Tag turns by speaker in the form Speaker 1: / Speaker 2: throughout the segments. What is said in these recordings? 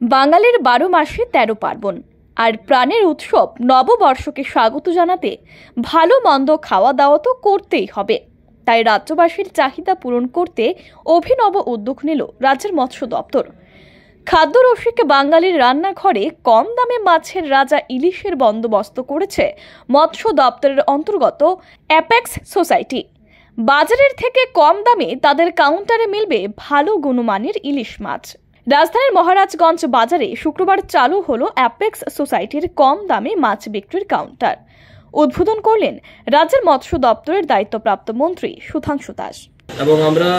Speaker 1: বাঙালির বারো মাসে তেরো পার্বণ। আর প্রাণের উৎসব নববর্ষকে স্বাগত জানাতে ভালো মন্দ খাওয়া দাওয়া তো করতেই হবে। তাই রাজ্যবাসীর চাহিদা পূরণ করতে অভিনব উদ্যোগ নিল রাজ্যের মৎস্য দপ্তর। খাদ্য রসিক বাঙালির রান্নাঘরে কম দামে মাছের রাজা ইলিশের বন্দোবস্ত করেছে মৎস্য দপ্তরের অন্তর্গত অ্যাপেক্স সোসাইটি। বাজারের থেকে কম দামে তাদের কাউন্টারে মিলবে ভালো গুণমানের ইলিশ মাছ। রাজধানীর মহারাজগঞ্জ বাজারে শুক্রবার চালু হলো অ্যাপেক্স সোসাইটির কম দামে মাছ বিক্রির কাউন্টার। উদ্বোধন করলেন রাজ্যের মৎস্য দপ্তরের দায়িত্বপ্রাপ্ত মন্ত্রী সুধাংশু দাস।
Speaker 2: এবং আমরা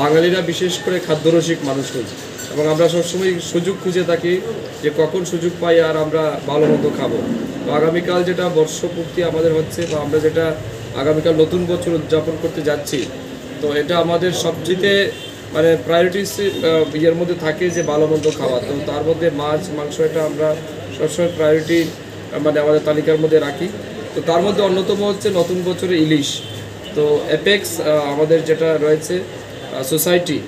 Speaker 2: বাঙালিরা বিশেষ করে খাদ্যরসিক মানুষ হই এবং আমরা সবসময় সুযোগ খুঁজে থাকি যে কখন সুযোগ পাই আর আমরা ভালো মতো খাব। তো আগামীকাল যেটা বর্ষপূর্তি আমাদের হচ্ছে বা আমরা যেটা আগামীকাল নতুন বছর উদযাপন করতে যাচ্ছি, তো এটা আমাদের সবচেয়ে মানে প্রায়োরিটিস ইয়ের মধ্যে থাকে যে ভালো মন্দ খাওয়া। তো তার মধ্যে মাছ, মাংস এটা আমরা সবসময় প্রায়োরিটি মানে আমাদের তালিকার মধ্যে রাখি। তো তার মধ্যে অন্যতম হচ্ছে নতুন বছরে ইলিশ। তো অ্যাপেক্স আমাদের যেটা রয়েছে সোসাইটি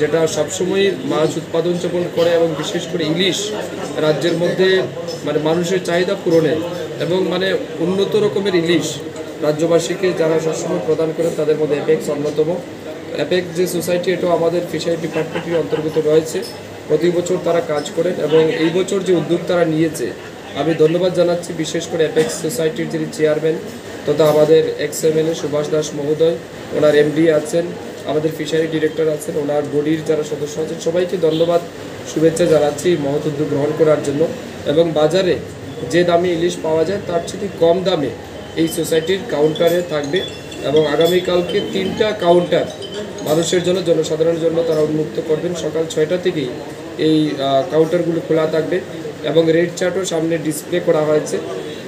Speaker 2: যেটা সবসময় মাছ উৎপাদন, চপন করে এবং বিশেষ করে ইলিশ রাজ্যের মধ্যে মানে মানুষের চাহিদা পূরণে এবং মানে উন্নত রকমের ইলিশ রাজ্যবাসীকে যারা সবসময় প্রদান করেন তাদের মধ্যে অ্যাপেক্স অন্যতম। অ্যাপেক্স যে সোসাইটি, এটাও আমাদের ফিশারি ডিপার্টমেন্টের অন্তর্গত রয়েছে। প্রতি বছর তারা কাজ করেন এবং এই বছর যে উদ্যোগ তারা নিয়েছে, আমি ধন্যবাদ জানাচ্ছি বিশেষ করে অ্যাপেক্স সোসাইটির যিনি চেয়ারম্যান তথা আমাদের এক্স এম সুভাষ দাস মহোদয়, ওনার এমডি আছেন, আমাদের ফিশারি ডিরেক্টর আছেন, ওনার বডির যারা সদস্য আছেন, সবাইকে ধন্যবাদ, শুভেচ্ছা জানাচ্ছি মহৎ উদ্যোগ গ্রহণ করার জন্য। এবং বাজারে যে দামে ইলিশ পাওয়া যায়, তার থেকে কম দামে এই সোসাইটির কাউন্টারে থাকবে এবং আগামীকালকে তিনটা কাউন্টার মানুষের জন্য, জনসাধারণের জন্য তারা উন্মুক্ত করবেন। সকাল ছয়টা থেকেই এই কাউন্টারগুলো খোলা থাকবে এবং রেট চার্টও সামনে ডিসপ্লে করা হয়েছে।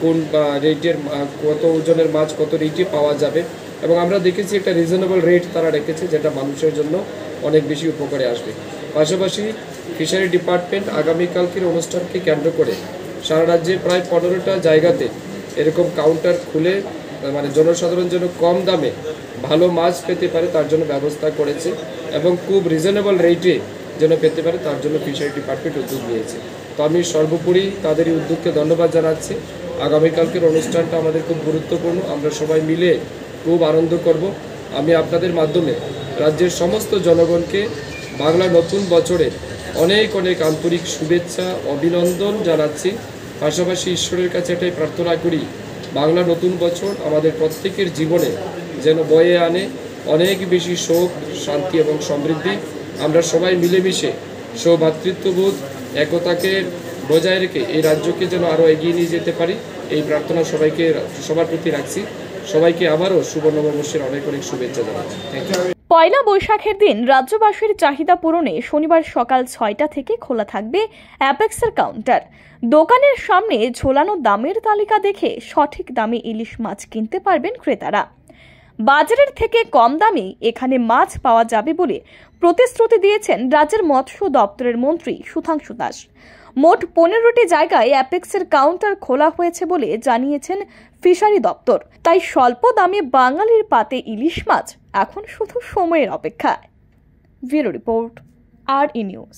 Speaker 2: কোন রেটের কত ওজনের মাছ, কত রেটে পাওয়া যাবে। এবং আমরা দেখেছি একটা রিজনেবল রেট তারা রেখেছে, যেটা মানুষের জন্য অনেক বেশি উপকারে আসবে। পাশাপাশি ফিশারি ডিপার্টমেন্ট আগামীকালকের অনুষ্ঠানকে কেন্দ্র করে সারা রাজ্যে প্রায় পনেরোটা জায়গাতে এরকম কাউন্টার খুলে মানে জনসাধারণ যেন কম দামে ভালো মাছ পেতে পারে, তার জন্য ব্যবস্থা করেছে এবং খুব রিজনেবল রেটে যেন পেতে পারে, তার জন্য ফিশারি ডিপার্টমেন্ট উদ্যোগ নিয়েছে। তো আমি সর্বোপরি তাদের এই উদ্যোগকে ধন্যবাদ জানাচ্ছি। আগামীকালকের অনুষ্ঠানটা আমাদের খুব গুরুত্বপূর্ণ, আমরা সবাই মিলে খুব আনন্দ করব। আমি আপনাদের মাধ্যমে রাজ্যের সমস্ত জনগণকে বাংলা নতুন বছরে অনেক অনেক আন্তরিক শুভেচ্ছা, অভিনন্দন জানাচ্ছি। পাশাপাশি ঈশ্বরের কাছে এটাই প্রার্থনা করি, বাংলা নতুন বছর আমাদের প্রত্যেকের জীবনে যেন বয়ে আনে অনেক বেশি শোক, শান্তি এবং সমৃদ্ধি। আমরা সবাই মিলেমিশে সৌভাতৃত্ববোধ, একতাকে বজায় রেখে এই রাজ্যকে যেন আরও এগিয়ে নিয়ে যেতে পারি, এই প্রার্থনা সবাইকে, সবার প্রতি রাখছি। সবাইকে আবারও সুবর্ণবর্ষের অনেক অনেক শুভেচ্ছা জানাচ্ছি।
Speaker 1: পয়লা বৈশাখের দিন রাজ্যবাসীর চাহিদা পূরণে শনিবার সকাল ছয়টা থেকে খোলা থাকবে অ্যাপেক্সের কাউন্টার। দোকানের সামনে ঝোলানো দামের তালিকা দেখে সঠিক দামে ইলিশ মাছ কিনতে পারবেন ক্রেতারা। বাজারের থেকে কম দামে এখানে মাছ পাওয়া যাবে বলে প্রতিশ্রুতি দিয়েছেন রাজ্যের মৎস্য দপ্তরের মন্ত্রী সুধাংশু দাস। মোট পনেরোটি জায়গায় অ্যাপেক্সের কাউন্টার খোলা হয়েছে বলে জানিয়েছেন ফিশারি দপ্তর। তাই স্বল্প দামে বাঙালির পাতে ইলিশ মাছ এখন শুধু সময়ের অপেক্ষায়। Bureau report R E news.